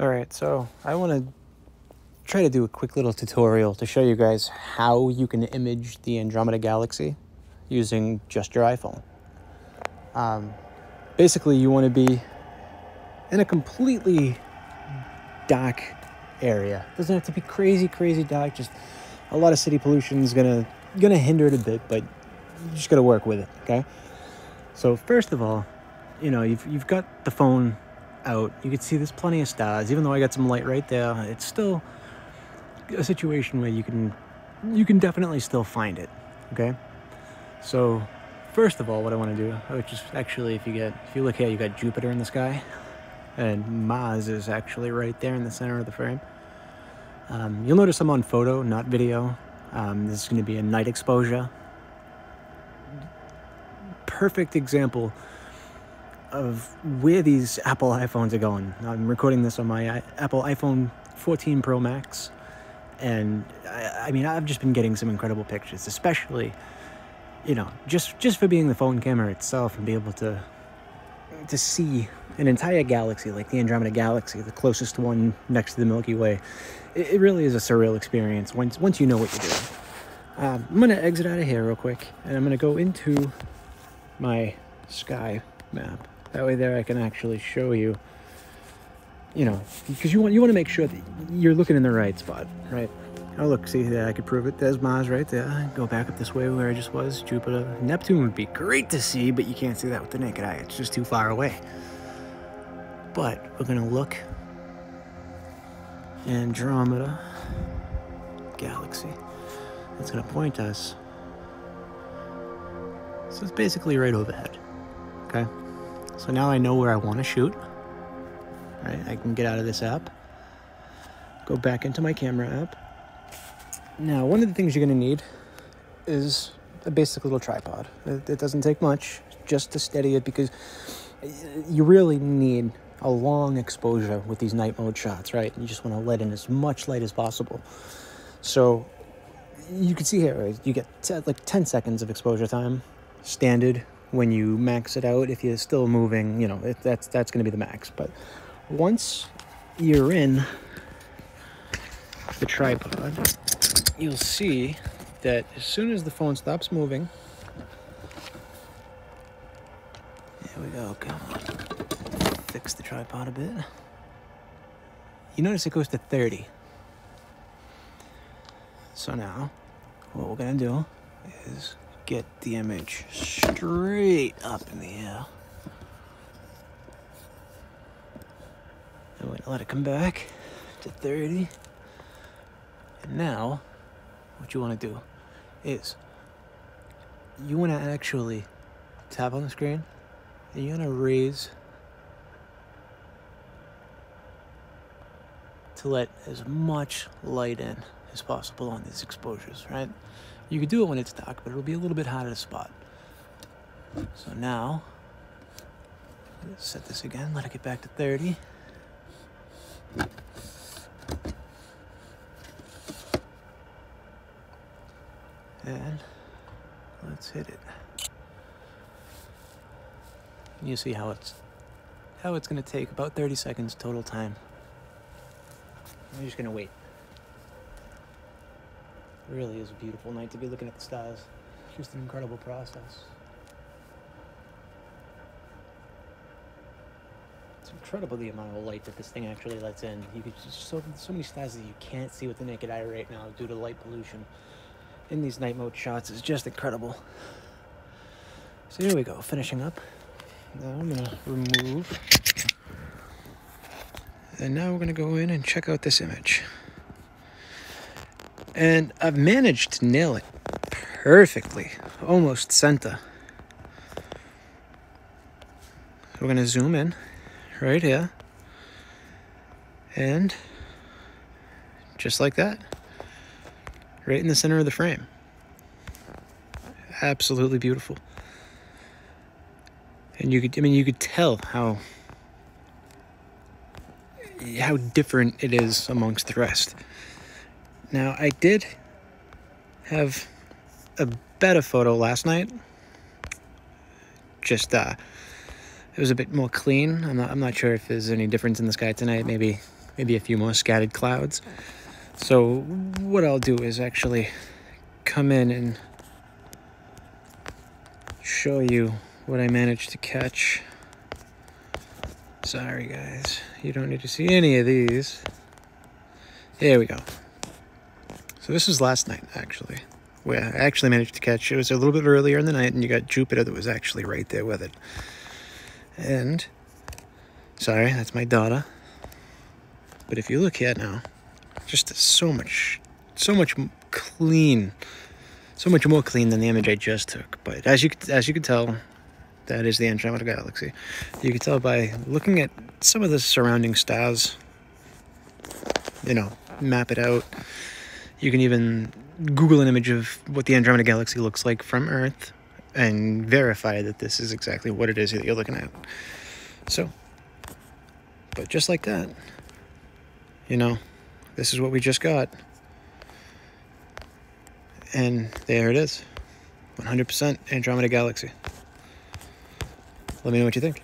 All right, so I want to try to do a quick little tutorial to show you guys how you can image the Andromeda Galaxy using just your iPhone. Um, basically, you want to be in a completely dark area. Doesn't have to be crazy, crazy dark. Just a lot of city pollution is gonna gonna hinder it a bit, but you just gotta work with it. Okay. So first of all, you know you've you've got the phone out. You can see there's plenty of stars. Even though I got some light right there, it's still a situation where you can you can definitely still find it. Okay. So first of all, what I want to do, which is actually if you get if you look here, you got Jupiter in the sky and Mars is actually right there in the center of the frame. Um, you'll notice I'm on photo, not video. Um, this is going to be a night exposure. Perfect example of where these Apple iPhones are going. I'm recording this on my Apple iPhone 14 Pro Max, and I, I mean I've just been getting some incredible pictures, especially you know just just for being the phone camera itself and be able to to see an entire galaxy like the Andromeda Galaxy, the closest one next to the Milky Way, it, it really is a surreal experience once once you know what you're doing. Um, I'm gonna exit out of here real quick, and I'm gonna go into my sky map. That way, there I can actually show you. You know, because you want you want to make sure that you're looking in the right spot, right? Oh, look, see there, I could prove it. There's Mars right there. Go back up this way where I just was. Jupiter. Neptune would be great to see, but you can't see that with the naked eye. It's just too far away. But we're going to look Andromeda galaxy. It's going to point us. So it's basically right overhead. Okay? So now I know where I want to shoot. Right? I can get out of this app. Go back into my camera app now, one of the things you're going to need is a basic little tripod. It, it, doesn't take much just to steady it because you really need a long exposure with these night mode shots, right? You just want to let in as much light as possible. So you can see here, you get like 10 seconds of exposure time, standard. When you max it out, if you're still moving, you know, that's, that's going to be the max. But once you're in the tripod, you'll see that as soon as the phone stops moving, there we go, come on, fix the tripod a bit. You notice it goes to 30. So now, what we're gonna do is get the image straight up in the air. And we're gonna let it come back to 30. And now, what you want to do is you want to actually tap on the screen and you want to raise to let as much light in as possible on these exposures, right? You can do it when it's dark, but it'll be a little bit harder to spot. So now, set this again, let it get back to 30. And let's hit it. You see how it's how it's gonna take about 30 seconds total time. I'm just gonna wait. It really is a beautiful night to be looking at the stars. Just an incredible process. It's incredible the amount of light that this thing actually lets in. You could just so so many stars that you can't see with the naked eye right now due to light pollution in these night mode shots is just incredible. So here we go, finishing up. Now I'm gonna remove. And now we're gonna go in and check out this image. And I've managed to nail it perfectly, almost center. We're gonna zoom in right here. And just like that right in the center of the frame. Absolutely beautiful. And you could, I mean, you could tell how how different it is amongst the rest. Now, I did have a better photo last night. Just uh, it was a bit more clean. I'm not, I'm not sure if there's any difference in the sky tonight. Maybe maybe a few more scattered clouds. So what I'll do is actually come in and show you what I managed to catch. Sorry guys, you don't need to see any of these. Here we go. So this was last night actually. Where I actually managed to catch it was a little bit earlier in the night and you got Jupiter that was actually right there with it. And sorry, that's my daughter. But if you look here now, just so much so much clean so much more clean than the image I just took. But as you as you can tell, that is the Andromeda Galaxy. You can tell by looking at some of the surrounding stars. You know, map it out. You can even Google an image of what the Andromeda Galaxy looks like from Earth and verify that this is exactly what it is that you're looking at. So, but just like that, you know, this is what we just got. And there it is 100% Andromeda Galaxy. Let me know what you think.